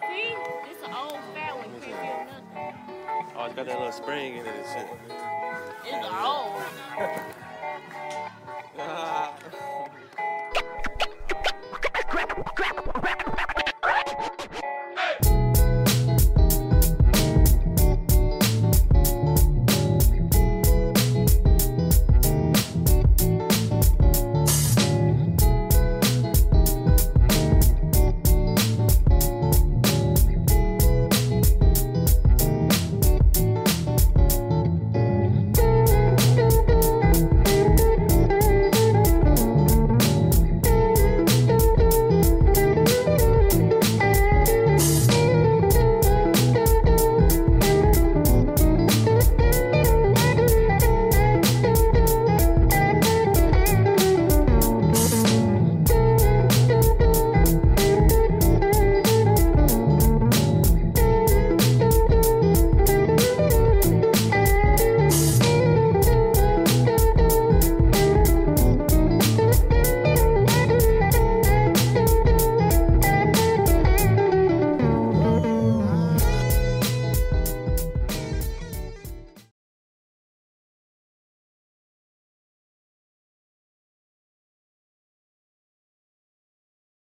See, it's an old fat one. Can't feel nothing. Oh, it's got that little spring in it and shit. It's old. Ah.